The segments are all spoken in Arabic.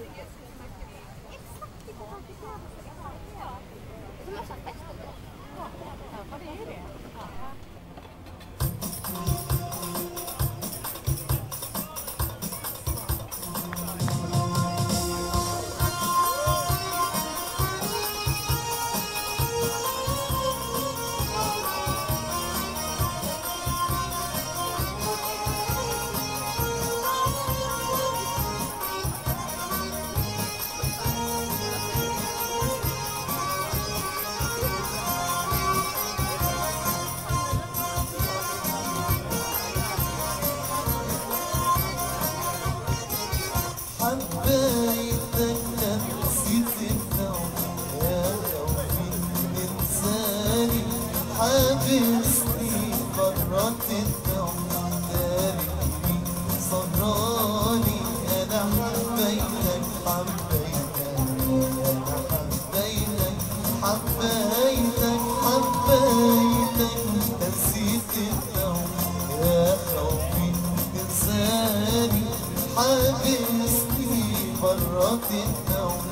Exakt! Det är ju det. حابسني برات النوم تاركني سهراني أنا حبيتك حبيتك أنا حبيتك حبيتك حبيتك نسيت النوم يا خوفي انساني حابسني برات النوم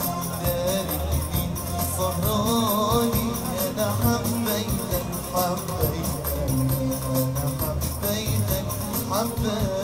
تاركني سهراني أنا حبيتك حبيتك أنا حبيتك حبيتك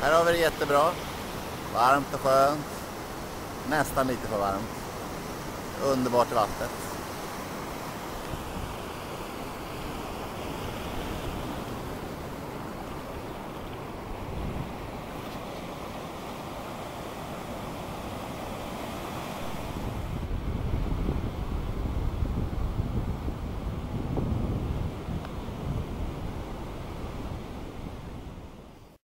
Här har vi det jättebra. Varmt och skönt. Nästan lite för varmt. Underbart i vattnet.